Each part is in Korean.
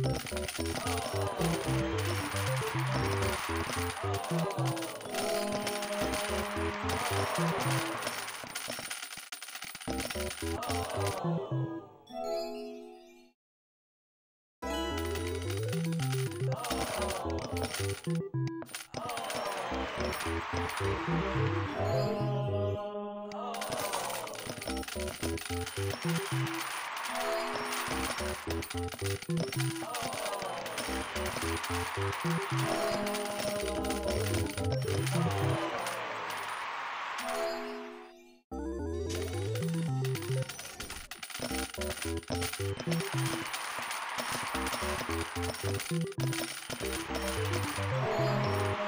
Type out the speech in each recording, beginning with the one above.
Oh Oh, my God.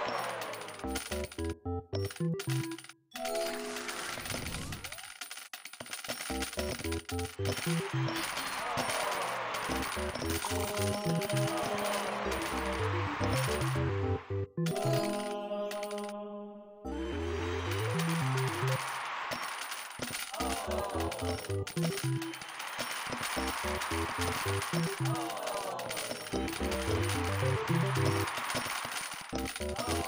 Oh.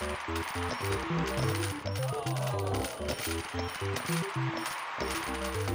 Thank you.